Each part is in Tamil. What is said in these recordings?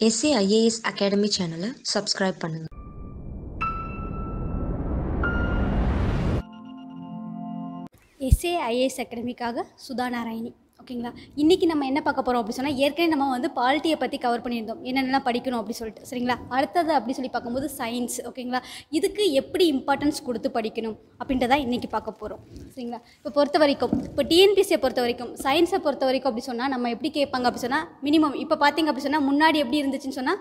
எஸ்ஏ ஐஏஎஸ் அகாடமி சேனலை சப்ஸ்கிரைப் பண்ணுங்க எஸ்ஏ ஐஏஎஸ் அகாடமிக்காக சுதா நாராயணி ஓகேங்களா? இன்றைக்கி நம்ம என்ன பார்க்க போகிறோம் அப்படி சொன்னால் ஏற்கனவே நம்ம வந்து பாலிட்டியை பற்றி கவர் பண்ணியிருந்தோம். என்னென்னலாம் படிக்கணும் அப்படி சொல்லிட்டு. சரிங்களா? அடுத்தது அப்படி சொல்லி பார்க்கும்போது சயின்ஸ் ஓகேங்களா? இதுக்கு எப்படி இம்பார்ட்டன்ஸ் கொடுத்து படிக்கணும் அப்படின்றத இன்றைக்கி பார்க்க போகிறோம் சரிங்களா? இப்போ பொறுத்த வரைக்கும் இப்போ டிஎன்பிசியை பொறுத்த வரைக்கும் சயின்ஸை பொறுத்த வரைக்கும் அப்படி சொன்னால் நம்ம எப்படி கேட்பாங்க அப்படி சொன்னால் மினிமம் இப்போ பார்த்தீங்க அப்படி சொன்னால் முன்னாடி எப்படி இருந்துச்சுன்னு சொன்னால்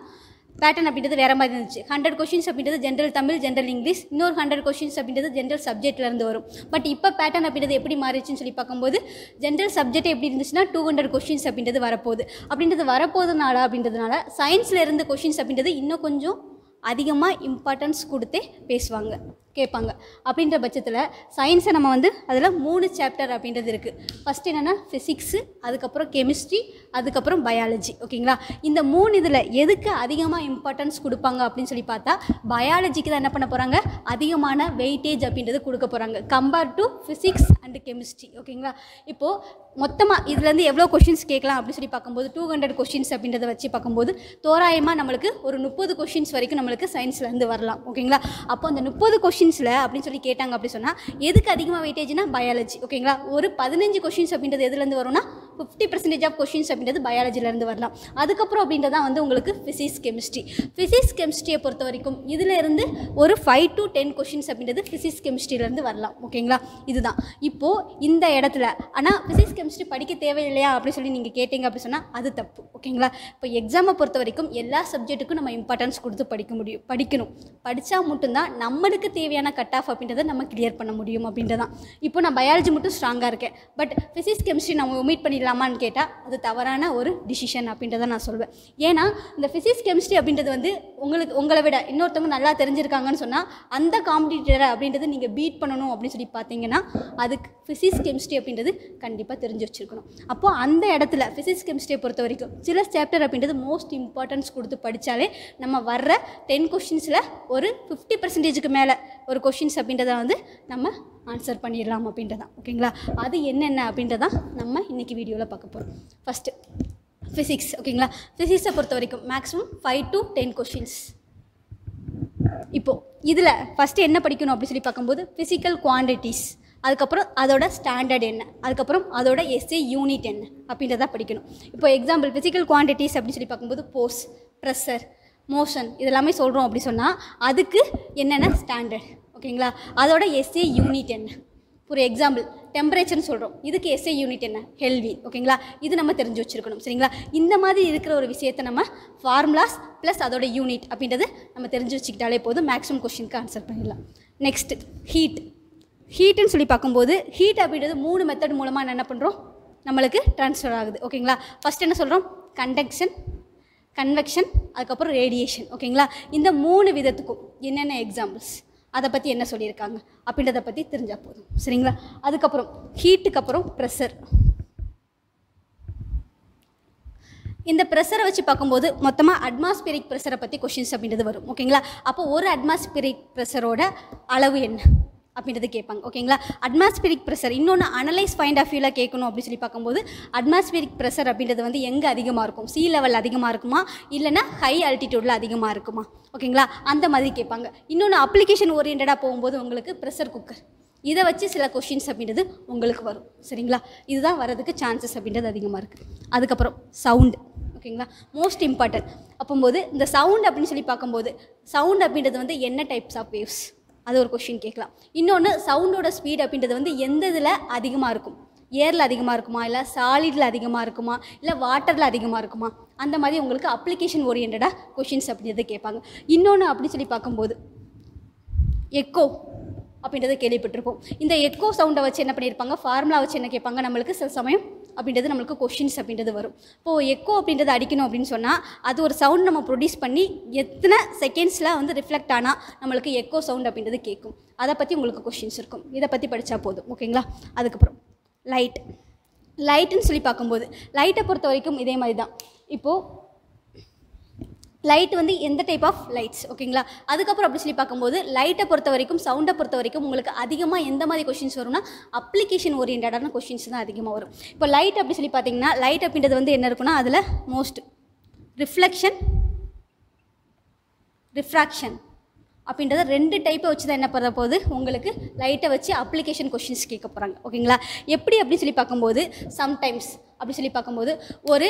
பேட்டர்ன் அப்படின்றது வேறு மாதிரி இருந்துச்சு. ஹண்ட்ரட் கொஷின்ஸ் அப்படின்றது ஜென்ரல் தமிழ் ஜென்ரல் இங்கிலீஷ் இன்னொரு ஹண்ட்ரட் கொஷின்ஸ் அப்படின்றது ஜென்ரல் சப்ஜெக்ட்லேருந்து வரும். பட் இப்போ பேட்டர்ன் அப்படின்றது எப்படி மாறிச்சுன்னு சொல்லி பார்க்கும்போது ஜென்ரல் சப்ஜெக்ட் எப்படி இருந்துச்சுன்னா டூ ஹண்ட்ரட் கொஷின்ஸ் அப்படின்றது வரப்போகுது. அப்படின்றது வரப்போதுனால அப்படின்றதுனால சயின்ஸில் இருந்த கொஷின்ஸ் அப்படின்றது இன்னும் கொஞ்சம் அதிகமாக இம்பார்ட்டன்ஸ் கொடுத்தே பேசுவாங்க. கேட்பாங்க. அப்படின்ற பட்சத்தில் சயின்ஸை நம்ம வந்து அதில் மூணு சாப்டர் அப்படின்றது இருக்குது ஃபஸ்ட் என்னென்னா ஃபிசிக்ஸு அதுக்கப்புறம் கெமிஸ்ட்ரி அதுக்கப்புறம் பயாலஜி ஓகேங்களா? இந்த மூணு இதில் எதுக்கு அதிகமாக இம்பார்ட்டன்ஸ் கொடுப்பாங்க அப்படின்னு சொல்லி பார்த்தா பயாலஜிக்கு தான் என்ன பண்ண போகிறாங்க அதிகமான வெயிட்டேஜ் அப்படின்றது கொடுக்க போகிறாங்க compare to physics and chemistry ஓகேங்களா? இப்போது மொத்தமாக இதுலேருந்து எவ்வளோ கொஷின்ஸ் கேட்கலாம் அப்படின்னு சொல்லி பார்க்கும்போது டூ ஹண்ட்ரட் கொஷின்ஸ் அப்படின்றத வச்சு பார்க்கும்போது தோராயமாக நம்மளுக்கு ஒரு முப்பது கொஷின்ஸ் வரைக்கும் நம்மளுக்கு சயின்ஸ்லேருந்து வரலாம். ஓகேங்களா? அப்போ அந்த முப்பது கொஷின் கொஷின்ஸில் அப்படின்னு சொல்லி கேட்டாங்க அப்படி சொன்னால் எதுக்கு அதிகமாக வெயிட்டேஜ்னா பயாலஜி ஓகேங்களா ஒரு பதினஞ்சு கொஷின்ஸ் அப்படின்றது எதுலேருந்து வரும்னா ஃபிஃப்டி பர்சன்டேஜ் ஆஃப் கொஷின்ஸ் அப்படின்றது பயாலஜிலேருந்து வரலாம். அதுக்கப்புறம் அப்படின்றது தான் வந்து உங்களுக்கு ஃபிசிக்ஸ் கெமிஸ்ட்ரி ஃபிசிக்ஸ் கெமிஸ்ட்ரியை பொறுத்த வரைக்கும் இதிலேருந்து ஒரு ஃபைவ் டு டென் கொஷின்ஸ் அப்படின்றது ஃபிசிக்ஸ் கெமிஸ்ட்ரியிலேருந்து வரலாம். ஓகேங்களா இதுதான். இப்போது இந்த இடத்துல ஆனால் ஃபிசிக்ஸ் கெமிஸ்ட்ரி படிக்க தேவையில்லையா அப்படின்னு சொல்லி நீங்கள் கேட்டீங்க அப்படின்னு சொன்னால் அது தப்பு. ஓகேங்களா இப்போ எக்ஸாமை பொறுத்த வரைக்கும் எல்லா சப்ஜெக்ட்டுக்கும் நம்ம இம்பார்ட்டன்ஸ் கொடுத்து படிக்க முடியும் படிக்கணும். படித்தா மட்டும்தான் நம்மளுக்கு தேவையான கட் ஆஃப் அப்படின்றத நம்ம கிளியர் பண்ண முடியும் அப்படின்றதான். இப்போ நான் பயாலஜி மட்டும் ஸ்ட்ராங்காக இருக்கேன். பட் ஃபிசிக்ஸ் கெமிஸ்ட்ரி நம்ம ஒமிட் பண்ணிடலாமான்னு கேட்டால் அது தவறான ஒரு டிசிஷன் அப்படின்றத நான் சொல்வேன். ஏன்னா இந்த ஃபிசிக்ஸ் கெமிஸ்ட்ரி அப்படின்றது வந்து உங்களுக்கு உங்களை விட இன்னொருத்தவங்க நல்லா தெரிஞ்சிருக்காங்கன்னு சொன்னால் அந்த காம்படிட்டரை அப்படின்றது நீங்கள் பீட் பண்ணணும் அப்படின்னு சொல்லி பார்த்தீங்கன்னா அதுக்கு ஃபிசிக்ஸ் கெமிஸ்ட்ரி அப்படின்றது கண்டிப்பாக தெரிஞ்சு வச்சுருக்கணும். அப்போது அந்த இடத்துல ஃபிசிக்ஸ் கெமிஸ்ட்ரியை பொறுத்த வரைக்கும் சில சாப்டர் அப்படின்றது மோஸ்ட் இம்பார்ட்டன்ஸ் கொடுத்து படித்தாலே நம்ம வர்ற டென் கொஷின்ஸில் ஒரு ஃபிஃப்டி பர்சன்டேஜுக்கு மேலே ஒரு கொஷின்ஸ் அப்படின்றத வந்து நம்ம ஆன்சர் பண்ணிடலாம் அப்படின்றதான். ஓகேங்களா? அது என்னென்ன அப்படின்றதான் நம்ம இன்றைக்கி வீடியோவில் பார்க்க போகிறோம் ஃபஸ்ட்டு ஃபிசிக்ஸ் ஓகேங்களா? ஃபிசிக்ஸை பொறுத்த வரைக்கும் maximum five to ten questions இப்போது இதில் ஃபஸ்ட்டு என்ன படிக்கணும் அப்படின்னு சொல்லி பார்க்கும்போது ஃபிசிக்கல் குவான்டிட்டிஸ் அதுக்கப்புறம் அதோட ஸ்டாண்டர்ட் என்ன? அதுக்கப்புறம் அதோட எஸ்ஏ யூனிட் என்ன? அப்படின்றத படிக்கணும். இப்போ எக்ஸாம்பிள் ஃபிசிக்கல் குவான்டிட்டிஸ் அப்படின்னு சொல்லி பார்க்கும்போது போஸ் ப்ரெஷர் மோஷன் இதெல்லாமே சொல்கிறோம் அப்படி சொன்னால் அதுக்கு என்னென்ன ஸ்டாண்டர்ட் ஓகேங்களா? அதோட எஸ்ஏ யூனிட் என்ன? ஒரு எக்ஸாம்பிள் டெம்பரேச்சர்னு சொல்கிறோம் இதுக்கு எஸ்ஏ யூனிட் என்ன? ஹெல்வி ஓகேங்களா? இது நம்ம தெரிஞ்சு வச்சுருக்கணும் சரிங்களா? இந்த மாதிரி இருக்கிற ஒரு விஷயத்தை நம்ம ஃபார்முலாஸ் ப்ளஸ் அதோட யூனிட் அப்படின்றது நம்ம தெரிஞ்சு வச்சுக்கிட்டாலே போதும். மேக்ஸிமம் கொஷினுக்கு ஆன்சர் பண்ணிடலாம். நெக்ஸ்ட் ஹீட் ஹீட்டுன்னு சொல்லி பார்க்கும்போது ஹீட் அப்படின்றது மூணு மெத்தட் மூலமாக என்ன பண்ணுறோம் நம்மளுக்கு ட்ரான்ஸ்ஃபர் ஆகுது ஓகேங்களா? ஃபஸ்ட் என்ன சொல்கிறோம் கண்டக்ஷன் கன்வெக்ஷன் அதுக்கப்புறம் ரேடியேஷன் ஓகேங்களா? இந்த மூணு விதத்துக்கும் என்னென்ன எக்ஸாம்பிள்ஸ் அதை பற்றி என்ன சொல்லியிருக்காங்க அப்படின்றத பற்றி தெரிஞ்சால் போதும். சரிங்களா? அதுக்கப்புறம் ஹீட்டுக்கு அப்புறம் ப்ரெஷர் இந்த ப்ரெஷரை வச்சு பார்க்கும்போது மொத்தமாக அட்மாஸ்பியரிக் ப்ரெஷரை பற்றி கொஷின்ஸ் அப்படின்றது வரும். ஓகேங்களா அப்போ ஒரு அட்மாஸ்பியரிக் ப்ரெஷரோட அளவு என்ன? அப்படின்றது கேட்பாங்க. ஓகேங்களா? அட்மாஸ்பியரிக் ப்ரெஷர் இன்னொன்று அனலைஸ் பாயிண்ட் ஆஃப் வியூவில் கேட்கணும் அப்படின்னு சொல்லி பார்க்கும்போது அட்மாஸ்பியரிக் ப்ரெஷர் அப்படின்றது வந்து எங்கே அதிகமாக இருக்கும்? சி லெவல் அதிகமாக இருக்குமா? இல்லைனா ஹை அல்டிடியூடில் அதிகமாக இருக்குமா? ஓகேங்களா? அந்த மாதிரி கேட்பாங்க. இன்னொன்று அப்ளிகேஷன் ஓரியன்டாக போகும்போது உங்களுக்கு ப்ரெஷர் குக்கர் இதை வச்சு சில கொஷின்ஸ் அப்படின்றது உங்களுக்கு வரும். சரிங்களா? இதுதான் வரதுக்கு சான்சஸ் அப்படின்றது அதிகமாக இருக்குது அதுக்கப்புறம் சவுண்டு ஓகேங்களா? மோஸ்ட் இம்பார்ட்டன்ட் அப்போம்போது இந்த சவுண்ட் அப்படின்னு சொல்லி பார்க்கும்போது சவுண்ட் அப்படின்றது வந்து என்ன டைப்ஸ் ஆஃப் வேவ்ஸ் அது ஒரு கொஷின் கேட்கலாம். இன்னொன்று சவுண்டோட ஸ்பீட் அப்படின்றது வந்து எந்த இதில் அதிகமாக இருக்கும்? ஏரில் அதிகமாக இருக்குமா? இல்லை சாலிடில் அதிகமாக இருக்குமா? இல்லை வாட்டரில் அதிகமாக இருக்குமா? அந்த மாதிரி உங்களுக்கு அப்ளிகேஷன் ஓரியன்டாக கொஷின்ஸ் அப்படின்றத கேட்பாங்க. இன்னொன்று அப்படி சொல்லி பார்க்கும்போது எக்கோ அப்படின்றத கேள்விப்பட்டிருப்போம். இந்த எக்கோ சவுண்டை வச்சு என்ன பண்ணியிருப்பாங்க? ஃபார்முலா வச்சு என்ன கேட்பாங்க? நம்மளுக்கு சில சமயம் அப்படின்றது நம்மளுக்கு கொஷின்ஸ் அப்படின்றது வரும். இப்போது எக்கோ அப்படின்றது அடிக்கணும் அப்படின்னு சொன்னால் அது ஒரு சவுண்ட் நம்ம ப்ரொடியூஸ் பண்ணி எத்தனை செகண்ட்ஸில் வந்து ரிஃப்ளெக்ட் ஆனால் நம்மளுக்கு எக்கோ சவுண்ட் அப்படின்றது கேட்கும். அதை பற்றி உங்களுக்கு கொஷின்ஸ் இருக்கும். இதை பற்றி படித்தா போதும். ஓகேங்களா அதுக்கப்புறம் லைட் லைட்டுன்னு சொல்லி பார்க்கும்போது லைட்டை பொறுத்த வரைக்கும் இதே மாதிரி தான் இப்போது லைட் வந்து எந்த டைப் ஆஃப் லைட்ஸ் ஓகேங்களா அதுக்கப்புறம் அப்படி சொல்லி பார்க்கும்போது லைட்டை பொறுத்த வரைக்கும் சவுண்டை பொறுத்த வரைக்கும் உங்களுக்கு அதிகமாக எந்த மாதிரி கொஷின்ஸ் வரும்னா அப்ளிகேஷன் ஓரியன்டான கொஷின்ஸ் தான் அதிகமாக வரும். இப்போ லைட் அப்படி சொல்லி பார்த்தீங்கன்னா லைட் அப்படின்றது வந்து என்ன இருக்குன்னா அதில் மோஸ்ட் ரிஃப்ளெக்ஷன் ரிஃப்ராக்ஷன் அப்படின்றத ரெண்டு டைப்பை வச்சு தான் என்ன பண்ண போகுது? உங்களுக்கு லைட்டை வச்சு அப்ளிகேஷன் கொஷின்ஸ் கேட்க போகிறாங்க ஓகேங்களா எப்படி அப்படின்னு சொல்லி பார்க்கும்போது சம்டைம்ஸ் அப்படி சொல்லி பார்க்கும்போது ஒரு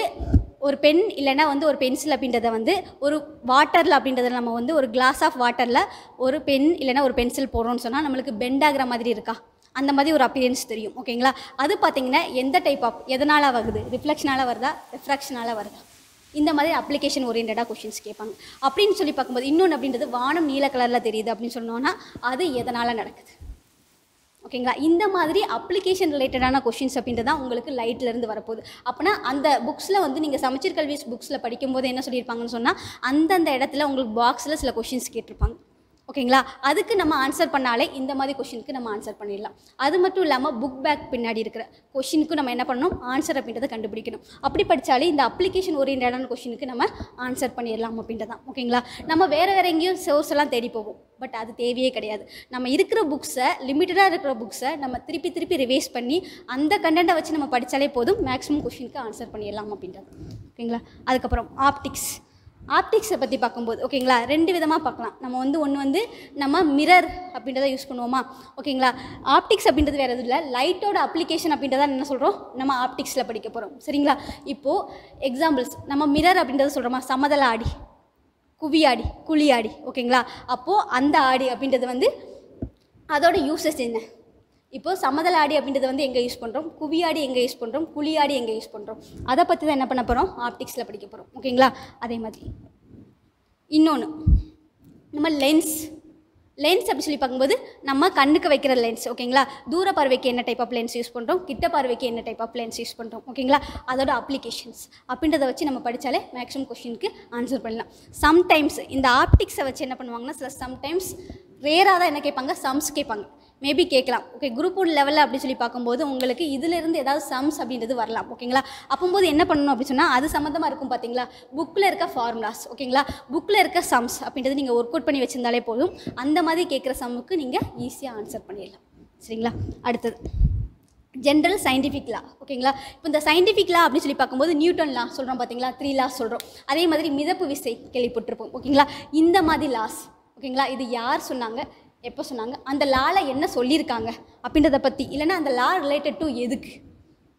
ஒரு பென் இல்லைன்னா வந்து ஒரு பென்சில் அப்படின்றத வந்து ஒரு வாட்டரில் அப்படின்றத நம்ம வந்து ஒரு கிளாஸ் ஆஃப் வாட்டரில் ஒரு பென் இல்லைன்னா ஒரு பென்சில் போடுறோம்னு சொன்னால் நம்மளுக்கு பெண்ட் ஆகிற மாதிரி இருக்கா? அந்த மாதிரி ஒரு அப்பியரன்ஸ் தெரியும். ஓகேங்களா அது பார்த்தீங்கன்னா எந்த டைப் ஆஃப் எதனால் வருது ரிஃப்ளெக்ஷனால் வருதா? ரிஃப்ராக்ஷனால் வருதா? இந்த மாதிரி அப்ளிகேஷன் ஓரியன்டாக கொஷின்ஸ் கேட்பாங்க. அப்படின்னு சொல்லி பார்க்கும்போது இன்னொன்று அப்படின்றது வானம் நீல கலரில் தெரியுது அப்படின்னு சொன்னோன்னா அது எதனால் நடக்குது? ஓகேங்களா இந்த மாதிரி அப்ளிகேஷன் ரிலேட்டடான கொஷின்ஸ் அப்படின்றது தான் உங்களுக்கு லைட்லேருந்து வரப்போகுது. அப்போனா அந்த புக்ஸில் வந்து நீங்கள் சமச்சீர் கல்வி புக்ஸில் படிக்கும்போது என்ன சொல்லியிருப்பாங்கன்னு சொன்னால் அந்தந்த இடத்துல உங்களுக்கு பாக்ஸில் சில கொஷின்ஸ் கேட்டிருப்பாங்க. ஓகேங்களா? அதுக்கு நம்ம ஆன்சர் பண்ணாலே இந்த மாதிரி கொஷினுக்கு நம்ம ஆன்சர் பண்ணிடலாம். அது மட்டும் இல்லாமல் புக் பேக் பின்னாடி இருக்கிற கொஷினுக்கு நம்ம என்ன பண்ணணும்? ஆன்சர் அப்படின்றத கண்டுபிடிக்கணும். அப்படி படித்தாலே இந்த அப்ளிகேஷன் ஓரியன்டான கொஷினுக்கு நம்ம ஆன்சர் பண்ணிடலாம் அப்படின்றதான் ஓகேங்களா? நம்ம வேறு வேறு எங்கேயும் சோர்ஸ் எல்லாம் தேடி போவோம். பட் அது தேவையே கிடையாது. நம்ம இருக்கிற புக்ஸை லிமிட்டடாக இருக்கிற புக்ஸை நம்ம திருப்பி திருப்பி ரிவைஸ் பண்ணி அந்த கண்டென்ட்டை வச்சு நம்ம படித்தாலே போதும் மேக்ஸிமம் கொஷினுக்கு ஆன்சர் பண்ணிடலாம் அப்படின்றது. ஓகேங்களா? அதுக்கப்புறம் ஆப்டிக்ஸ் ஆப்டிக்ஸை பற்றி பார்க்கும்போது ஓகேங்களா ரெண்டு விதமாக பார்க்கலாம். நம்ம வந்து ஒன்று வந்து நம்ம மிரர் அப்படின்றத யூஸ் பண்ணுவோமா? ஓகேங்களா ஆப்டிக்ஸ் அப்படின்றது வேறு எதுவும் இல்லை. லைட்டோட அப்ளிகேஷன் அப்படின்றத என்ன சொல்கிறோம் நம்ம ஆப்டிக்ஸில் படிக்க போகிறோம் சரிங்களா? இப்போது எக்ஸாம்பிள்ஸ் நம்ம மிரர் அப்படின்றத சொல்கிறோமா சமதள ஆடி குவியாடி குழியாடி ஓகேங்களா அப்போது அந்த ஆடி அப்படின்றது வந்து அதோட யூசஸ் என்ன? இப்போது சமதள ஆடி அப்படின்றது வந்து எங்கே யூஸ் பண்ணுறோம் குவியாடி எங்கே யூஸ் பண்ணுறோம் குழியாடி எங்கே யூஸ் பண்ணுறோம் அதை பற்றி தான் என்ன பண்ண போகிறோம் ஆப்டிக்ஸில் படிக்க போகிறோம் ஓகேங்களா அதே மாதிரி. இன்னொன்று நம்ம லென்ஸ் லென்ஸ் அப்படி சொல்லி பார்க்கும்போது நம்ம கண்ணுக்கு வைக்கிற லென்ஸ் ஓகேங்களா தூர பார்வைக்கு என்ன டைப் ஆஃப் லென்ஸ் யூஸ் பண்ணுறோம் கிட்ட பார்வைக்கு என்ன டைப் ஆஃப் லென்ஸ் யூஸ் பண்ணுறோம் ஓகேங்களா அதோட அப்ளிகேஷன்ஸ் அப்படின்றத வச்சு நம்ம படித்தாலே மேக்ஸிமம் கொஷினுக்கு ஆன்சர் பண்ணலாம். சம்டைம்ஸ் இந்த ஆப்டிக்ஸை வச்சு என்ன பண்ணுவாங்கன்னா சில சம்டைம்ஸ் ரேராக தான் என்ன கேட்பாங்க? சம்ஸ் கேட்பாங்க. மேபி கேட்கலாம். ஓகே குரூப் ஒன் லெவலில் அப்படின்னு சொல்லி பார்க்கும்போது உங்களுக்கு இதிலிருந்து ஏதாவது சம்ஸ் அப்படின்றது வரலாம். ஓகேங்களா அப்போது என்ன பண்ணணும் அப்படின்னு சொன்னால் அது சம்மந்தமாக இருக்கும் பார்த்தீங்களா புக்கில் இருக்க ஃபார்முலாஸ் ஓகேங்களா புக்கில் இருக்க சம்ஸ் அப்படின்றது நீங்கள் ஒர்க் அவுட் பண்ணி வச்சுருந்தாலே போதும். அந்த மாதிரி கேட்குற சம்முக்கு நீங்கள் ஈஸியாக ஆன்சர் பண்ணிடலாம். சரிங்களா? அடுத்தது. ஜென்ரல் சயின்டிஃபிக் லா ஓகேங்களா இப்போ இந்த சயின்டிஃபிக் லா அப்படின்னு சொல்லி பார்க்கும்போது நியூட்டன் லா சொல்கிறோம் பார்த்தீங்களா த்ரீ லாஸ் சொல்கிறோம் அதே மாதிரி மிதப்பு விசை கேள்விப்பட்டிருப்போம். ஓகேங்களா இந்த மாதிரி லாஸ் ஓகேங்களா இது யார் சொன்னாங்க? எப்போ சொன்னாங்க? அந்த லால என்ன சொல்லியிருக்காங்க அப்படின்றத பற்றி இல்லைன்னா அந்த லா ரிலேட்டட் டு எதுக்கு?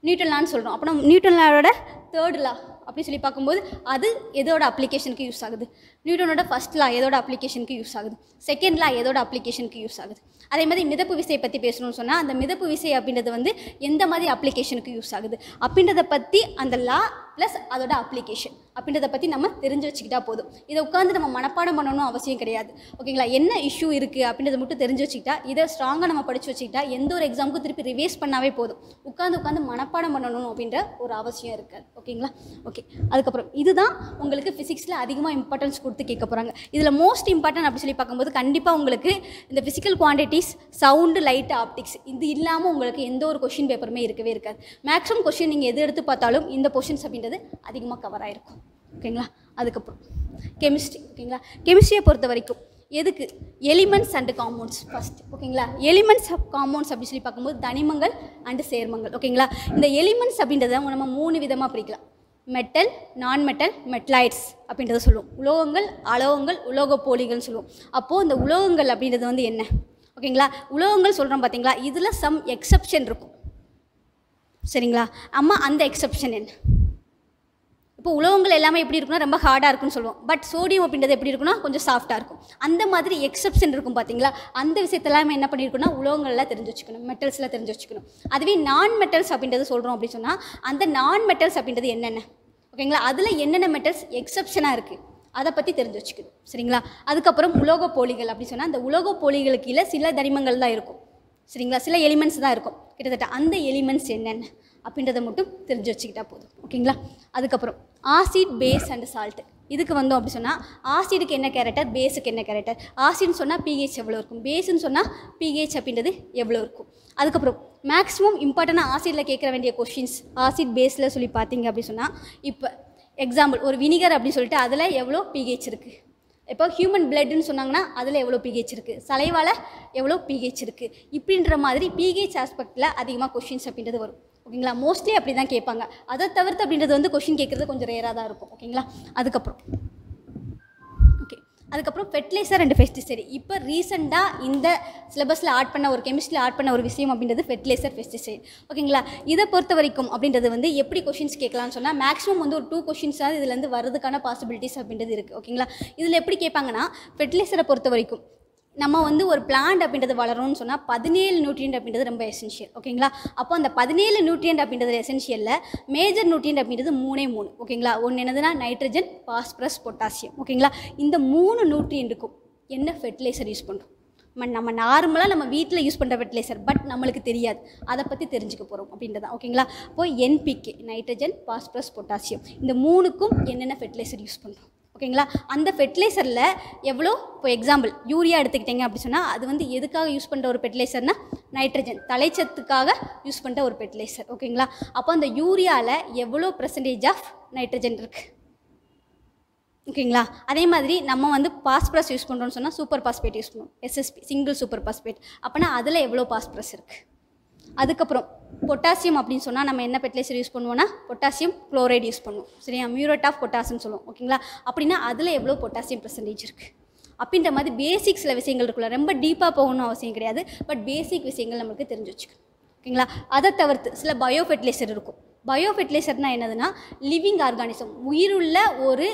நியூட்டன் லான்னு சொல்கிறோம் அப்போ நம்ம நியூட்டன் லாவோட தேர்ட் லா அப்படின்னு சொல்லி பார்க்கும்போது அது எதோட அப்ளிகேஷனுக்கு யூஸ் ஆகுது. நியூட்டனோட ஃபஸ்ட் லா எதோட அப்ளிகேஷனுக்கு யூஸ் ஆகுது? செகண்ட் லா எதோட அப்ளிகேஷனுக்கு யூஸ் ஆகுது? அதே மாதிரி மிதப்பு விசையை பற்றி பேசணும்னு சொன்னால் அந்த மிதப்பு விசை அப்படின்றது வந்து எந்த மாதிரி அப்ளிகேஷனுக்கு யூஸ் ஆகுது? அப்படின்றத பற்றி அந்த லா ப்ளஸ் அதோட அப்ளிகேஷன் அப்படின்றத பற்றி நம்ம தெரிஞ்சு வச்சுக்கிட்டா போதும். இதை உட்காந்து நம்ம மனப்பாடம் பண்ணணும் அவசியம் கிடையாது. ஓகேங்களா? என்ன இஷ்யூ இருக்குது அப்படின்றத மட்டும் தெரிஞ்சு வச்சுக்கிட்டா இதை ஸ்ட்ராங்காக நம்ம படித்து வச்சுக்கிட்டா எந்த ஒரு எக்ஸாமுக்கும் திருப்பி ரிவைஸ் பண்ணாவே போதும். உட்காந்து உட்காந்து மனப்பாடம் பண்ணணும் அப்படின்ற ஒரு அவசியம் இருக்காது. ஓகேங்களா? ஓகே. அதுக்கப்புறம் இதுதான் உங்களுக்கு ஃபிசிக்ஸில் அதிகமாக இம்பார்ட்டன்ஸ் கொடுத்து கேட்க போகிறாங்க இதில் மோஸ்ட் இம்பார்ட்டன்ட் அப்படி சொல்லி பார்க்கும்போது கண்டிப்பாக உங்களுக்கு இந்த physical quantities sound light optics இது இல்லாமல் உங்களுக்கு எந்த ஒரு கொஷின் பேப்பருமே இருக்கவே இருக்காது. மேக்ஸிமம் கொஷின் நீங்கள் எது எடுத்து பார்த்தாலும் இந்த கொஷின்ஸ் அப்படின்றது அதிகமாக கவர் ஆகிருக்கும் ஓகேங்களா? அதுக்கப்புறம் கெமிஸ்ட்ரி ஓகேங்களா? கெமிஸ்ட்ரியை பொறுத்த வரைக்கும் எதுக்கு? எலிமெண்ட்ஸ் அண்டு காம்பவுண்ட்ஸ் ஃபஸ்ட் ஓகேங்களா எலிமெண்ட்ஸ் ஆஃப் காம்பவுண்ட்ஸ் அப்படின்னு சொல்லி பார்க்கும்போது தனிமங்கள் அண்டு சேர்மங்கள் ஓகேங்களா இந்த எலிமெண்ட்ஸ் அப்படின்றத நம்ம மூணு விதமாக பிரிக்கலாம். மெட்டல் நான் மெட்டல் மெட்லைட்ஸ் அப்படின்றத சொல்லுவோம். உலோகங்கள் அலோகங்கள் உலோக போலிகள்னு சொல்லுவோம். அப்போது இந்த உலோகங்கள் அப்படின்றது வந்து என்ன? ஓகேங்களா உலோகங்கள் சொல்கிறோம் பார்த்தீங்களா இதில் சம் எக்ஸப்ஷன் இருக்கும். சரிங்களா? அம்மா அந்த எக்ஸப்ஷன் என்ன? இப்போ உலோகங்கள் எல்லாமே எப்படி இருக்குன்னா ரொம்ப ஹார்டாக இருக்கும்னு சொல்லுவோம். பட் சோடியம் அப்படின்றது எப்படி இருக்குன்னா கொஞ்சம் சாஃப்டாக இருக்கும். அந்த மாதிரி எக்ஸப்ஷன் இருக்கும் பார்த்தீங்களா அந்த விஷயத்தெல்லாம் என்ன பண்ணியிருக்கோம்னா உலகங்கள்லாம் தெரிஞ்சு வச்சுக்கணும் மெட்டல்ஸ்லாம் தெரிஞ்சு வச்சுக்கணும். அதுவே நான் மெட்டல்ஸ் அப்படின்றது சொல்கிறோம் அப்படின்னு சொன்னால் அந்த நான் மெட்டல்ஸ் அப்படின்றது என்னென்ன? ஓகேங்களா? அதில் என்னென்ன மெட்டல்ஸ் எக்ஸப்ஷனாக இருக்குது அதை பற்றி தெரிஞ்சு வச்சுக்கணும். சரிங்களா? அதுக்கப்புறம் உலோக போலிகள் அப்படி சொன்னால் அந்த உலோக போலிகளுக்கு கீழே சில தனிமங்கள் தான் இருக்கும். சரிங்களா? சில எலிமெண்ட்ஸ் தான் இருக்கும். கிட்டத்தட்ட அந்த எலிமெண்ட்ஸ் என்னென்ன? அப்படின்றத மட்டும் தெரிஞ்சு வச்சுக்கிட்டா போதும். ஓகேங்களா? அதுக்கப்புறம் ஆசிட் பேஸ் அண்ட் சால்ட் இதுக்கு வந்தோம் அப்படி சொன்னால் ஆசிடுக்கு என்ன கேரக்டர் பேஸுக்கு என்ன கேரக்டர் ஆசிட்னு சொன்னால் பிஹெச் எவ்வளோ இருக்கும்? பேஸ்னு சொன்னால் பிஹெச் அப்படின்றது எவ்வளோ இருக்கும்? அதுக்கப்புறம் மேக்ஸிமம் இம்பார்ட்டண்டாக ஆசிடில் கேட்க வேண்டிய கொஷின்ஸ் ஆசிட் பேஸில் சொல்லி பார்த்தீங்க அப்படி சொன்னால் இப்போ எக்ஸாம்பிள் ஒரு வினிகர் அப்படின்னு சொல்லிட்டு அதில் எவ்வளோ பிஹெச் இருக்குது இப்போ ஹியூமன் பிளட்னு சொன்னாங்கன்னா அதில் எவ்வளோ பிஹெச் இருக்குது சலைவால் எவ்வளோ பிஹெச் இருக்குது இப்படின்ற மாதிரி பிஹெச் ஆஸ்பெக்டில் அதிகமாக கொஷின்ஸ் அப்படின்றது வரும். ஓகேங்களா? மோஸ்ட்லி அப்படி தான் கேட்பாங்க. அதை தவிர்த்து அப்படின்றது வந்து கொஷின் கேட்குறது கொஞ்சம் ரேராக தான் இருக்கும். ஓகேங்களா? அதுக்கப்புறம். ஓகே அதுக்கப்புறம் ஃபெர்டிலைசர் அண்ட் பெஸ்டிசைடு இப்போ ரீசெண்டாக இந்த சிலபஸில் ஆட் பண்ண ஒரு கெமிஸ்ட்ரியில் ஆட் பண்ண ஒரு விஷயம் அப்படின்றது ஃபெர்டிலைசர் பெஸ்டிசைடு ஓகேங்களா? இதை பொறுத்த வரைக்கும் அப்படின்றது வந்து எப்படி கொஷின்ஸ் கேட்கலாம்னு சொன்னால் மேக்ஸிமம் வந்து ஒரு டூ கொஷின்ஸாவது இதுலேருந்து வரதுக்கான பாசிபிலிட்டிஸ் அப்படின்றது இருக்குது ஓகேங்களா? இதில் எப்படி கேட்பாங்கன்னா ஃபெர்டிலைசரை பொறுத்த வரைக்கும் நம்ம வந்து ஒரு பிளான்ட் அப்படின்றது வளரும்னு சொன்னால் பதினேழு நியூட்ரியன்ட் அப்படின்றது ரொம்ப எசென்ஷியல் ஓகேங்களா அப்போ அந்த பதினேழு நியூட்ரியன்ட் அப்படின்றது எசென்ஷியலில் மேஜர் நியூட்ரியன்ட் அப்படின்றது மூணே மூணு ஓகேங்களா ஒன்று என்னதுன்னா நைட்ரஜன் பாஸ்பரஸ் பொட்டாசியம் ஓகேங்களா இந்த மூணு நியூட்ரியன்ட்டுக்கும் என்ன ஃபெர்டிலைசர் யூஸ் பண்ணுறோம் நம்ம நம்ம நார்மலாக நம்ம வீட்டில் யூஸ் பண்ணுற ஃபெர்டிலைசர் பட் நம்மளுக்கு தெரியாது. அதை பற்றி தெரிஞ்சுக்க போகிறோம் அப்படின்றதான் ஓகேங்களா இப்போ என்பிகே நைட்ரஜன் பாஸ்பரஸ் பொட்டாசியம் இந்த மூணுக்கும் என்னென்ன ஃபெர்டிலைசர் யூஸ் பண்ணுறோம் ஓகேங்களா? அந்த ஃபெர்டிலைசரில் எவ்வளோ? இப்போ எக்ஸாம்பிள் யூரியா எடுத்துக்கிட்டீங்க அப்படி சொன்னால் அது வந்து எதுக்காக யூஸ் பண்ணுற ஒரு ஃபெர்டிலைசர்னா நைட்ரஜன் தலைச்சத்துக்காக யூஸ் பண்ணுற ஒரு ஃபெர்டிலைசர் ஓகேங்களா? அப்போ அந்த யூரியாவில் எவ்வளோ பர்சன்டேஜ் ஆஃப் நைட்ரஜன் இருக்குது ஓகேங்களா? அதே மாதிரி நம்ம வந்து பாஸ்பரஸ் யூஸ் பண்ணுறோம்னு சொன்னால் சூப்பர் பாஸ்பேட் யூஸ் பண்ணுவோம். எஸ்எஸ்பி சிங்கிள் சூப்பர் பாஸ்பேட் அப்போனா அதில் எவ்வளோ பாஸ்பரஸ் இருக்குது அதுக்கப்புறம் பொட்டாசியம் அப்படின்னு சொன்னால் நம்ம என்ன ஃபெர்டிலைசர் யூஸ் பண்ணுவோம்னா பொட்டாசியம் குளோரைடு யூஸ் பண்ணுவோம். சரியா? மியூரேட் ஆஃப் பொட்டாசியம் சொல்லுவோம். ஓகேங்களா? அப்படின்னா அதில் எவ்வளோ பொட்டாசியம் பர்சன்டேஜ் இருக்குது அப்படின்ற மாதிரி பேசிக் சில விஷயங்கள் இருக்குல்ல ரொம்ப டீப்பாக போகணும்னு அவசியம் கிடையாது. பட் பேசிக் விஷயங்கள் நம்மளுக்கு தெரிஞ்சு வச்சுக்கணும். ஓகேங்களா? அதை தவிர்த்து சில பயோ ஃபெர்டிலைசர் இருக்கும். பயோ ஃபெர்டிலைசர்னா என்னதுன்னா லிவிங் ஆர்கானிசம். உயிருள்ள ஒரு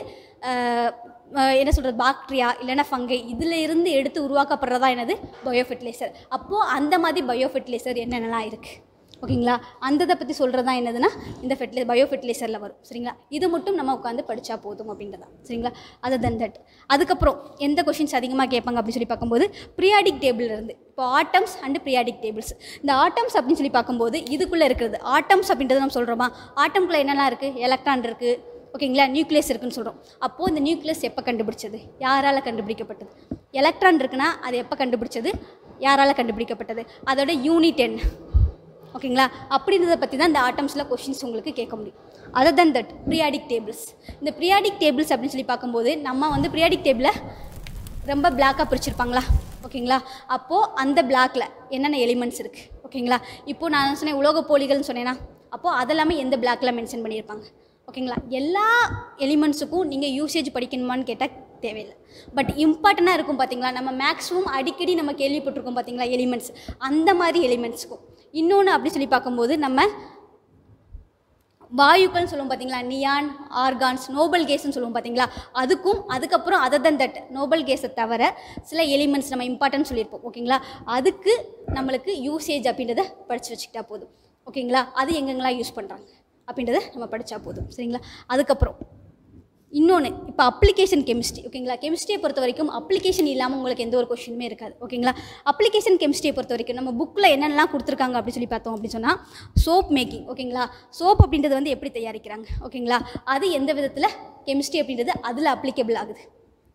என்ன சொல்கிறது பாக்டீரியா இல்லைன்னா ஃபங்கை இதில் இருந்து எடுத்து உருவாக்கப்படுறதா என்னது? பயோ ஃபெர்டிலைசர் அப்போது அந்த மாதிரி பயோ ஃபெர்டிலைசர் என்னென்னலாம் இருக்குது ஓகேங்களா? அந்த இதை பற்றி சொல்கிறது தான் என்னதுன்னா இந்த ஃபெர்டிலை பயோ ஃபெர்டிலைசரில் வரும். சரிங்களா? இது மட்டும் நம்ம உட்காந்து படித்தா போதும் அப்படின்றதா. சரிங்களா? அதை தன் தட் அதுக்கப்புறம் எந்த கொஷின்ஸ் அதிகமாக கேட்பாங்க அப்படின்னு சொல்லி பார்க்கும்போது ப்ரியாடிக் டேபிள் இருந்து இப்போ ஆட்டம்ஸ் அண்ட் ப்ரியாடிக் டேபிள்ஸ் இந்த ஆட்டம்ஸ் அப்படின்னு சொல்லி பார்க்கும்போது இதுக்குள்ளே இருக்கிறது ஆட்டம்ஸ் அப்படின்றத நம்ம சொல்கிறோமா ஆட்டம்குள்ளே என்னெல்லாம் இருக்குது எலக்ட்ரான் இருக்குது ஓகேங்களா? நியூக்ளியஸ் இருக்குன்னு சொல்கிறோம் அப்போது இந்த நியூக்ளியஸ் எப்போ கண்டுபிடிச்சது? யாரால் கண்டுபிடிக்கப்பட்டது? எலக்ட்ரான் இருக்குன்னா அது எப்போ கண்டுபிடிச்சது? யாரால் கண்டுபிடிக்கப்பட்டது? அதோட யூனிட் என்ன? ஓகேங்களா? அப்படின்றத பற்றி தான் இந்த ஆட்டம்ஸில் கொஷின்ஸ் உங்களுக்கு கேட்க முடியும். Other than that periodic tables இந்த ப்ரியாடிக் டேபிள்ஸ் அப்படின்னு சொல்லி பார்க்கும்போது நம்ம வந்து ப்ரியாடிக் டேபிளை ரொம்ப பிளாக்காக பிரிச்சிருப்பாங்களா? ஓகேங்களா? அப்போது அந்த பிளாக்ல என்னென்ன எலிமெண்ட்ஸ் இருக்குது ஓகேங்களா? இப்போது நான் சொன்னேன் உலோக போலிகள்னு சொன்னேன்னா அப்போது அதெல்லாமே எந்த பிளாக்ல மென்ஷன் பண்ணியிருப்பாங்க? ஓகேங்களா? எல்லா எலிமெண்ட்ஸுக்கும் நீங்கள் யூசேஜ் படிக்கணுமான்னு கேட்டால் தேவையில்லை. பட் இம்பார்ட்டண்ட்டாக இருக்கும் பார்த்தீங்களா நம்ம மேக்ஸிமம் அடிக்கடி நம்ம கேள்விப்பட்டிருக்கோம் பார்த்தீங்களா எலிமெண்ட்ஸ் அந்த மாதிரி எலிமெண்ட்ஸுக்கும் இன்னொன்று அப்படி சொல்லி பார்க்கும்போது நம்ம வாயுக்கள்னு சொல்லுவோம் பார்த்தீங்களா? நியான் ஆர்கான்ஸ் நோபல் கேஸ்ன்னு சொல்லுவோம் பார்த்தீங்களா? அதுக்கும் அதுக்கப்புறம் அதர் தன் தட் நோபல் கேஸை தவிர சில எலிமெண்ட்ஸ் நம்ம இம்பார்ட்டன்ட் சொல்லியிருப்போம். ஓகேங்களா? அதுக்கு நம்மளுக்கு யூசேஜ் அப்படின்றத படித்து வச்சுக்கிட்டா போதும். ஓகேங்களா? அது எங்கெங்கெல்லாம் யூஸ் பண்ணுறாங்க அப்படின்றத நம்ம படித்தா போதும். சரிங்களா? அதுக்கப்புறம் இன்னொன்று இப்போ அப்ளிகேஷன் கெமிஸ்ட்ரி ஓகேங்களா கெமிஸ்ட்ரியை பொறுத்த வரைக்கும் அப்ளிகேஷன் இல்லாமல் உங்களுக்கு எந்த ஒரு கொஷினுமே இருக்காது ஓகேங்களா அப்ளிகேஷன் கெமிஸ்ட்ரியை பொறுத்த வரைக்கும் நம்ம புக்கில் என்னென்னலாம் கொடுத்துருக்காங்க அப்படின்னு சொல்லி பார்த்தோம் அப்படின்னு சொன்னால் சோப் மேக்கிங் ஓகேங்களா சோப் அப்படின்றது வந்து எப்படி தயாரிக்கிறாங்க ஓகேங்களா அது எந்த விதத்தில்? கெமிஸ்ட்ரி அப்படின்றது அதில் அப்ளிகபிள் ஆகுது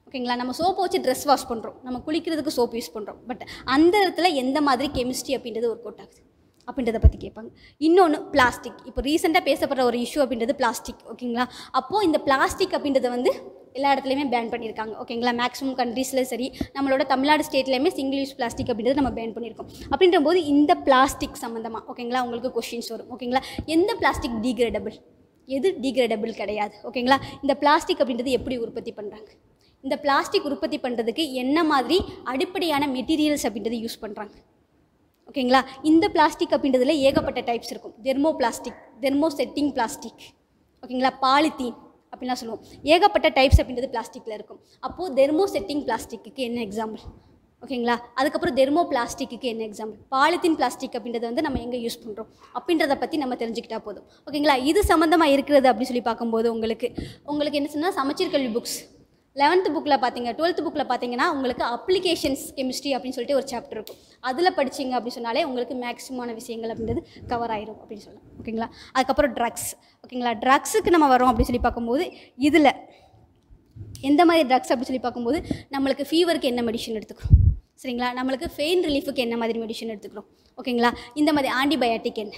ஓகேங்களா நம்ம சோப் வச்சு ட்ரெஸ் வாஷ் பண்ணுறோம் நம்ம குளிக்கிறதுக்கு சோப் யூஸ் பண்ணுறோம் பட் அந்த இடத்துல எந்த மாதிரி கெமிஸ்ட்ரி அப்படின்றது ஒர்க் அவுட் ஆகுது? அப்படின்றத பற்றி கேட்பாங்க. இன்னொன்று பிளாஸ்டிக் இப்போ ரீசெண்டாக பேசப்படுற ஒரு இஷ்யூ அப்படின்றது பிளாஸ்டிக் ஓகேங்களா அப்போது இந்த பிளாஸ்டிக் அப்படின்றத வந்து எல்லா இடத்துலையுமே பேன் பண்ணியிருக்காங்க ஓகேங்களா மேக்ஸிமம் கண்ட்ரீஸில் சரி நம்மளோட தமிழ்நாடு ஸ்டேட்லேயுமே சிங்கிள் யூஸ் பிளாஸ்டிக் அப்படின்றது நம்ம பேன் பண்ணியிருக்கோம். அப்படின்ற போது இந்த பிளாஸ்டிக் சம்மந்தமாக ஓகேங்களா உங்களுக்கு கொஷின்ஸ் வரும் ஓகேங்களா எந்த பிளாஸ்டிக் டீக்ரேடபிள் எது டீக்ரேடபிள் கிடையாது ஓகேங்களா இந்த பிளாஸ்டிக் அப்படின்றது எப்படி உற்பத்தி பண்ணுறாங்க இந்த பிளாஸ்டிக் உற்பத்தி பண்ணுறதுக்கு என்ன மாதிரி அடிப்படையான மெட்டீரியல்ஸ் அப்படின்றது யூஸ் பண்ணுறாங்க ஓகேங்களா? இந்த பிளாஸ்டிக் அப்படின்றதுல ஏகப்பட்ட டைப்ஸ் இருக்கும். Thermo plastic thermo setting plastic ஓகேங்களா? பாலித்தீன் அப்படின்லாம் சொல்லுவோம். ஏகப்பட்ட டைப்ஸ் அப்படின்றது பிளாஸ்டிக்கில் இருக்கும். அப்போது தெர்மோ செட்டிங் பிளாஸ்டிக்கு என்ன எக்ஸாம்பிள் ஓகேங்களா? அதுக்கப்புறம் தெர்மோ பிளாஸ்டிக்கு என்ன எக்ஸாம்பிள் பாலித்தீன் பிளாஸ்டிக் அப்படின்றத வந்து நம்ம எங்கே யூஸ் பண்ணுறோம் அப்படின்றத பற்றி நம்ம தெரிஞ்சுக்கிட்டா போதும். ஓகேங்களா? இது சம்மந்தமாக இருக்கிறது அப்படின்னு சொல்லி பார்க்கும்போது உங்களுக்கு உங்களுக்கு என்ன சொன்னால் சமச்சீர் கல்வி புக்ஸ் லெவன்த்து புக்கில் பார்த்தீங்க டுவெல்த்து புக்கில் பார்த்தீங்கன்னா உங்களுக்கு அப்ளிகேஷன்ஸ் கெமிஸ்ட்ரி அப்படின்னு சொல்லிட்டு ஒரு சாப்டர் இருக்கும். அதில் படிச்சிங்க அப்படின்னு சொன்னாலே உங்களுக்கு மேக்ஸிமான விஷயங்கள் அப்படின்றது கவர் ஆயிரும் அப்படின்னு சொல்லலாம். ஓகேங்களா அதுக்கப்புறம் ட்ரக்ஸ் ஓகேங்களா ட்ரக்ஸுக்கு நம்ம வரோம் அப்படின்னு சொல்லி பார்க்கும்போது இதில் எந்த மாதிரி ட்ரக்ஸ் அப்படி சொல்லி பார்க்கும்போது நம்மளுக்கு ஃபீவருக்கு என்ன மெடிஷன் எடுத்துக்கிறோம்? சரிங்களா? நம்மளுக்கு ஃபெயின் ரிலீஃபுக்கு என்ன மாதிரி மெடிஷன் எடுத்துக்கிறோம்? ஓகேங்களா இந்த மாதிரி ஆன்டிபயாட்டிக் என்ன?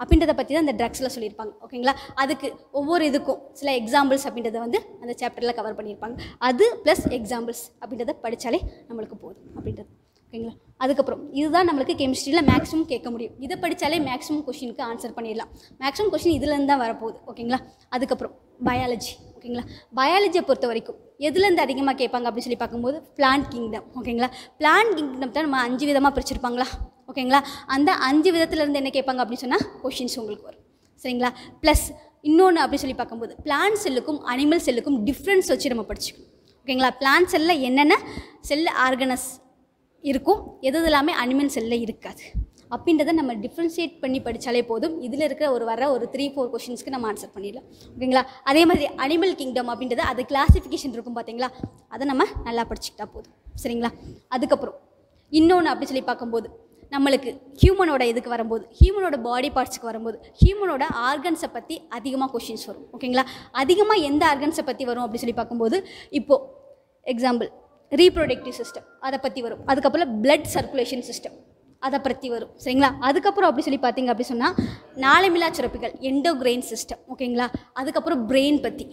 அப்படின்றத பற்றி தான் அந்த ட்ரக்ஸில் சொல்லியிருப்பாங்க ஓகேங்களா அதுக்கு ஒவ்வொரு இதுக்கும் சில எக்ஸாம்பிள்ஸ் அப்படின்றத வந்து அந்த சாப்டரில் கவர் பண்ணியிருப்பாங்க. அது ப்ளஸ் எக்ஸாம்பிள்ஸ் அப்படின்றத படித்தாலே நம்மளுக்கு போதும் அப்படின்றது ஓகேங்களா அதுக்கப்புறம் இதுதான் நம்மளுக்கு கெமிஸ்ட்ரியில் மேக்ஸிமம் கேட்க முடியும். இதை படித்தாலே மேக்ஸிமம் கொஷினுக்கு ஆன்சர் பண்ணிடலாம். மேக்ஸிமம் கொஷின் இதுலேருந்து தான் வரப்போகுது ஓகேங்களா அதுக்கப்புறம் பயாலஜி ஓகேங்களா பயாலஜியை பொறுத்த வரைக்கும் எதுலேருந்து அதிகமாக கேட்பாங்க அப்படின்னு சொல்லி பார்க்கும்போது பிளான்ட் கிங்டம் ஓகேங்களா பிளான்ட் கிங்டம் தான் நம்ம அஞ்சு விதமாக பிரிச்சிருப்பாங்களா? ஓகேங்களா? அந்த அஞ்சு விதத்துலேருந்து என்ன கேட்பாங்க அப்படின்னு சொன்னால் கொஷின்ஸ் உங்களுக்கு வரும். சரிங்களா? ப்ளஸ் இன்னொன்று அப்படி சொல்லி பார்க்கும்போது பிளான்ட் செல்லுக்கும் அனிமல் செல்லுக்கும் டிஃப்ரென்ஸ் வச்சு நம்ம படிச்சுக்கணும். ஓகேங்களா? பிளான்ட் செல்லில் என்னென்ன செல் ஆர்கனஸ் இருக்கும்? எது எது எல்லாமே அனிமல் செல்லில் இருக்காது. அப்படின்றத நம்ம டிஃப்ரென்ஷியேட் பண்ணி படித்தாலே போதும். இதில் இருக்கிற ஒரு வர ஒரு த்ரீ ஃபோர் கொஷின்ஸ்க்கு நம்ம ஆன்சர் பண்ணிடலாம். ஓகேங்களா? அதே மாதிரி அனிமல் கிங்டம் அப்படின்றது அது கிளாசிஃபிகேஷன் இருக்கும் பார்த்தீங்களா அதை நம்ம நல்லா படிச்சுக்கிட்டா போதும். சரிங்களா? அதுக்கப்புறம் இன்னொன்று அப்படி சொல்லி பார்க்கும்போது நம்மளுக்கு ஹியூமனோட இதுக்கு வரும்போது ஹியூமனோட பாடி பார்ட்ஸுக்கு வரும்போது ஹியூமனோட ஆர்கன்ஸை பற்றி அதிகமாக கொஷின்ஸ் வரும். ஓகேங்களா அதிகமாக எந்த ஆர்கன்ஸை பற்றி வரும் அப்படி சொல்லி பார்க்கும்போது இப்போது எக்ஸாம்பிள் ரீப்ரொடக்டிவ் சிஸ்டம் அதை பற்றி வரும். அதுக்கப்புறம் பிளட் சர்க்குலேஷன் சிஸ்டம் அதை பற்றி வரும். சரிங்களா? அதுக்கப்புறம் அப்படி சொல்லி பார்த்தீங்க அப்படி சொன்னால் நாளமில்லா சுரப்பிகள் எண்டோகிரெயின் சிஸ்டம் ஓகேங்களா அதுக்கப்புறம் பிரெயின் பற்றி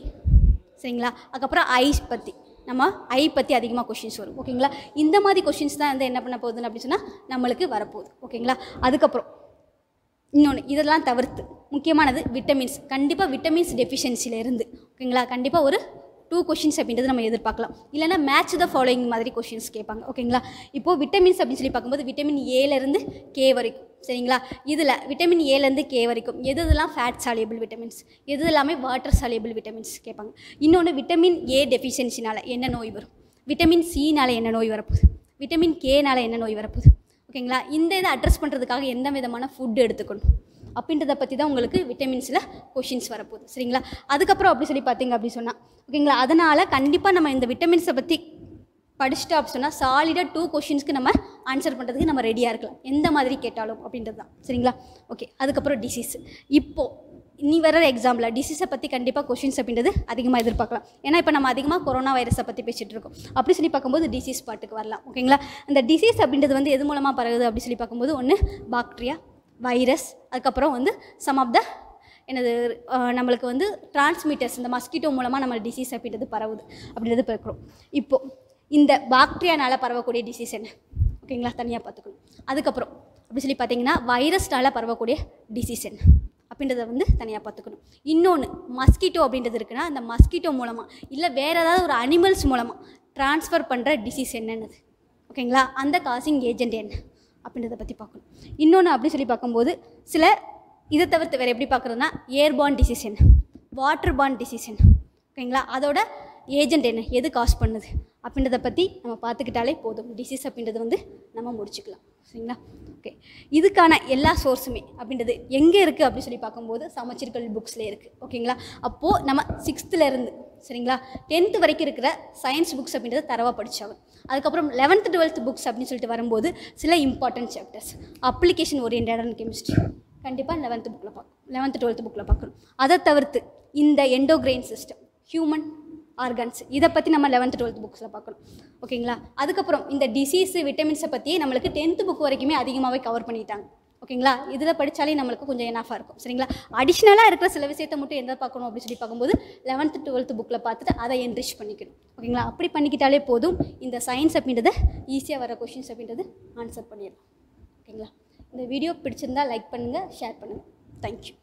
சரிங்களா? அதுக்கப்புறம் ஐஸ் பற்றி நம்ம ஐ பற்றி அதிகமாக கொஷின்ஸ் வரும் ஓகேங்களா இந்த மாதிரி கொஷின்ஸ் தான் வந்து என்ன பண்ண போகுதுன்னு அப்படின்னு சொன்னால் நம்மளுக்கு வரப்போகுது ஓகேங்களா அதுக்கப்புறம் இன்னொன்று இதெல்லாம் தவிர்த்து முக்கியமானது விட்டமின்ஸ் கண்டிப்பாக விட்டமின்ஸ் டெஃபிஷியன்சிலேருந்து ஓகேங்களா கண்டிப்பாக ஒரு டூ கொஷின்ஸ் அப்படின்றது நம்ம எதிர்பார்க்கலாம். இல்லைனா மேட்ச் த ஃபாலோயிங் மாதிரி கொஷின்ஸ் கேட்பாங்க ஓகேங்களா இப்போது விட்டமின்ஸ் அப்படின்னு சொல்லி பார்க்கும்போது விட்டமின் ஏலேருந்து கே வரைக்கும் சரிங்களா? இதில் விட்டமின் ஏலேருந்து கே வரைக்கும் எது இதெல்லாம் ஃபேட் சாலியபிள் விட்டமின்ஸ் எது எல்லாமே வாட்டர் சாலியபிள் விட்டமின்ஸ் கேட்பாங்க. இன்னொன்று விட்டமின் ஏ டெஃபிஷியன்சினால் என்ன நோய் வரும்? விட்டமின் சினால் என்ன நோய் வரப்போகுது? விட்டமின் கேனால் என்ன நோய் வரப்போகுது? ஓகேங்களா? இந்த இதை அட்ரஸ் பண்ணுறதுக்காக எந்த விதமான ஃபுட் எடுத்துக்கணும்? அப்படின்றத பற்றி தான் உங்களுக்கு விட்டமின்ஸில் கொஷின்ஸ் வரப்போகுது. சரிங்களா? அதுக்கப்புறம் அப்படி சொல்லி பார்த்தீங்க அப்படி சொன்னால் ஓகேங்களா? அதனால் கண்டிப்பாக நம்ம இந்த விட்டமின்ஸை பற்றி படிச்சுட்டு அப்படி சொன்னால் சாலிடாக டூ கொஷின்ஸ்க்கு நம்ம ஆன்சர் பண்ணுறதுக்கு நம்ம ரெடியாக இருக்கலாம். எந்த மாதிரி கேட்டாலும் அப்படின்றது தான். சரிங்களா? ஓகே அதுக்கப்புறம் டிசீஸ் இப்போது இனி வர எக்ஸாம்பிள் டிசீஸை பற்றி கண்டிப்பாக கொஷின்ஸ் அப்படின்றது அதிகமாக எதிர்பார்க்கலாம். ஏன்னா இப்போ நம்ம அதிகமாக கொரோனா வைரஸை பற்றி பேசிகிட்டு இருக்கோம். அப்படி சொல்லி பார்க்கும்போது டிசீஸ் பாட்டுக்கு வரலாம். ஓகேங்களா அந்த டிசீஸ் அப்படின்றது வந்து எது மூலமாக பரவுது அப்படி சொல்லி பார்க்கும்போது ஒன்று பாக்டீரியா வைரஸ் அதுக்கப்புறம் வந்து சம் ஆஃப் த எனது நம்மளுக்கு வந்து டிரான்ஸ்மிட்டர்ஸ் இந்த மஸ்கிட்டோ மூலமாக நம்ம டிசீஸ் அப்படின்றது பரவுது அப்படின்றது பார்க்குறோம். இப்போது இந்த பாக்டீரியானால் பரவக்கூடிய டிசீஸ் என்ன? ஓகேங்களா? தனியாக பார்த்துக்கணும். அதுக்கப்புறம் அப்படி சொல்லி பார்த்தீங்கன்னா வைரஸ்னால் பரவக்கூடிய டிசீஸ் என்ன? அப்படின்றத வந்து தனியாக பார்த்துக்கணும். இன்னொன்று மஸ்கிட்டோ அப்படின்றது இருக்குன்னா அந்த மஸ்கிட்டோ மூலமாக இல்லை வேறு ஏதாவது ஒரு அனிமல்ஸ் மூலமாக ட்ரான்ஸ்ஃபர் பண்ணுற டிசீஸ் என்னென்னது? ஓகேங்களா? அந்த காசிங் ஏஜென்ட் என்ன? அப்படின்றத பற்றி பார்க்கணும். இன்னொன்று அப்படி சொல்லி பார்க்கும்போது சில இதை தவிர்த்து வேறு எப்படி பார்க்குறதுனா ஏர்பான் டிசீஸ் என்ன? வாட்டர் பான் டிசீஸ் என்ன? ஓகேங்களா? அதோட ஏஜென்ட் என்ன? எது காஸ் பண்ணுது? அப்படின்றத பற்றி நம்ம பார்த்துக்கிட்டாலே போதும். டிசீஸ் அப்படின்றது வந்து நம்ம முடிச்சுக்கலாம். சரிங்களா? ஓகே இதுக்கான எல்லா சோர்ஸுமே அப்படின்றது எங்கே இருக்குது அப்படின்னு சொல்லி பார்க்கும்போது சமச்சீர்கள் புக்ஸில் இருக்குது ஓகேங்களா அப்போது நம்ம சிக்ஸ்த்துலேருந்து சரிங்களா? டென்த்து வரைக்கும் இருக்கிற சயின்ஸ் புக்ஸ் அப்படின்றத தரவாக படித்தாங்க அதுக்கப்புறம் லெவன்த்து டுவெல்த் புக்ஸ் அப்படின்னு சொல்லிட்டு வரும்போது சில இம்பார்ட்டன்ட் சாப்டர்ஸ் அப்ளிகேஷன் ஓரியன்டான கெமிஸ்ட்ரி கண்டிப்பாக லெவன்த்து புக்கில் பார்க்கணும் லெவன்த்து டுவெல்த்து புக்கில் பார்க்கணும் அதை தவிர்த்து இந்த எண்டோகிரெயின் சிஸ்டம் ஹியூமன் ஆர்கன்ஸ் இதை பற்றி நம்ம லெவன்த்து டுவெல்த் புக்ஸில் பார்க்கணும். ஓகேங்களா? அதுக்கப்புறம் இந்த டிசீஸ் விட்டமின்ஸை பற்றியே நம்மளுக்கு டென்த்து புக் வரைக்குமே அதிகமாகவே கவர் பண்ணிட்டாங்க. ஓகேங்களா? இதில் படித்தாலே நம்மளுக்கு கொஞ்சம் எனாஃபாக இருக்கும். சரிங்களா? அடிஷ்னலாக இருக்கிற சில விஷயத்தை மட்டும் எந்த பார்க்கணும் அப்படின்னு சொல்லி பார்க்கும்போது லெவன்த்து டுவெல்த்து புக்கில் பார்த்துட்டு அதை என்ரிச் பண்ணிக்கணும். ஓகேங்களா? அப்படி பண்ணிக்கிட்டாலே போதும். இந்த சயின்ஸ் அப்படின்றத ஈஸியாக வர கொஷின்ஸ் அப்படின்றது ஆன்சர் பண்ணிடலாம். ஓகேங்களா? இந்த வீடியோ பிடிச்சிருந்தா லைக் பண்ணுங்கள் ஷேர் பண்ணுங்கள் தேங்க்யூ